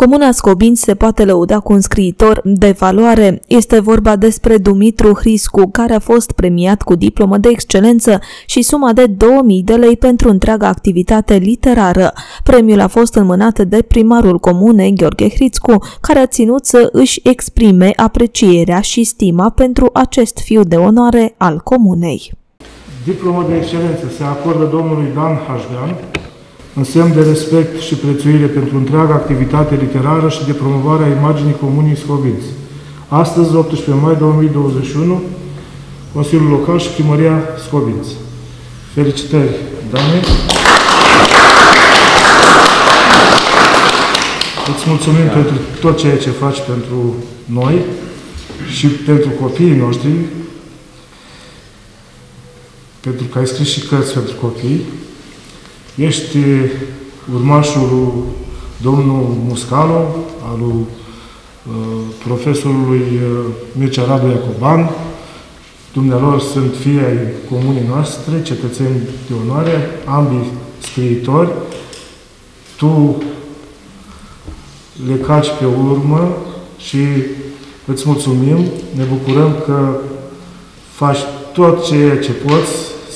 Comuna Scobinți se poate lăuda cu un scriitor de valoare. Este vorba despre Dumitru Hriscu, care a fost premiat cu diplomă de excelență și suma de 2000 de lei pentru întreaga activitate literară. Premiul a fost înmânat de primarul comunei, Gheorghe Hriscu, care a ținut să își exprime aprecierea și stima pentru acest fiu de onoare al comunei. Diploma de excelență se acordă domnului Dan Hajgan, în semn de respect și prețuire pentru întreaga activitate literară și de promovare a imaginii Comunii Scovinți. Astăzi, 18 mai 2021, Consiliul Local și Primăria Scovinți. Felicitări, Dani! Îți mulțumim da. pentru tot ceea ce faci pentru noi și pentru copiii noștri, pentru că ai scris și cărți pentru copii. Ești urmașul lui domnul Muscalo, al lui uh, profesorului uh, Mircea Radu Iacoban. Dumnealor sunt fii ai comunii noastre, cetățeni de onoare, ambii scriitori. Tu le caci pe urmă și îți mulțumim, ne bucurăm că faci tot ceea ce poți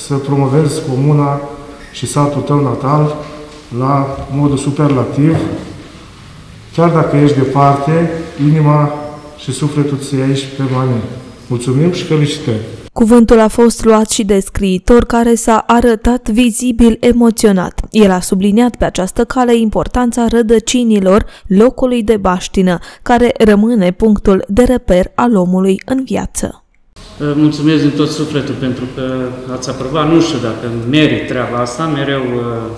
să promovezi comuna și satul tău natal la modul superlativ, chiar dacă ești departe, inima și sufletul ți aici permanent. Mulțumim și felicitări! Cuvântul a fost luat și de scriitor care s-a arătat vizibil emoționat. El a subliniat pe această cale importanța rădăcinilor locului de baștină, care rămâne punctul de reper al omului în viață. Mulțumesc din tot sufletul pentru că ați aprobat. Nu știu dacă merit treaba asta, mereu uh,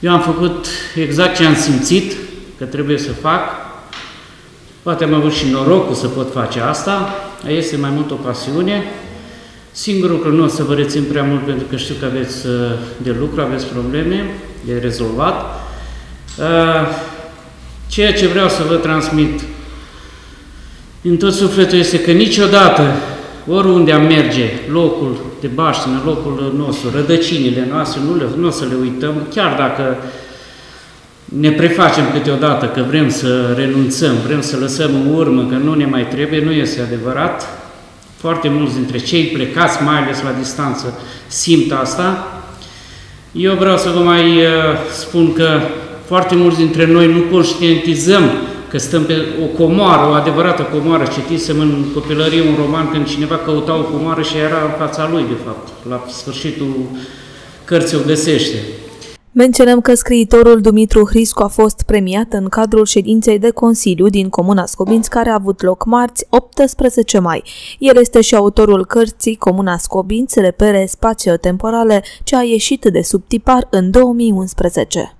eu am făcut exact ce am simțit că trebuie să fac. Poate am avut și norocul să pot face asta. Este mai mult o pasiune. Singurul lucru nu o să vă rețin prea mult pentru că știu că aveți uh, de lucru, aveți probleme de rezolvat. Uh, ceea ce vreau să vă transmit din tot sufletul este că niciodată, oriunde am merge, locul de baștină, locul nostru, rădăcinile noastre, nu, le, nu o să le uităm, chiar dacă ne prefacem câteodată că vrem să renunțăm, vrem să lăsăm în urmă, că nu ne mai trebuie, nu este adevărat. Foarte mulți dintre cei plecați, mai ales la distanță, simt asta. Eu vreau să vă mai uh, spun că foarte mulți dintre noi nu conștientizăm că stăm pe o comoară, o adevărată comoară. Citisem în copilărie un roman când cineva căuta o comoară și era în fața lui, de fapt. La sfârșitul cărții o găsește. Menționăm că scriitorul Dumitru Hriscu a fost premiat în cadrul ședinței de Consiliu din Comuna Scobinți, care a avut loc marți 18 mai. El este și autorul cărții Comuna Scobinți, repere spațio-temporale, ce a ieșit de sub tipar în 2011.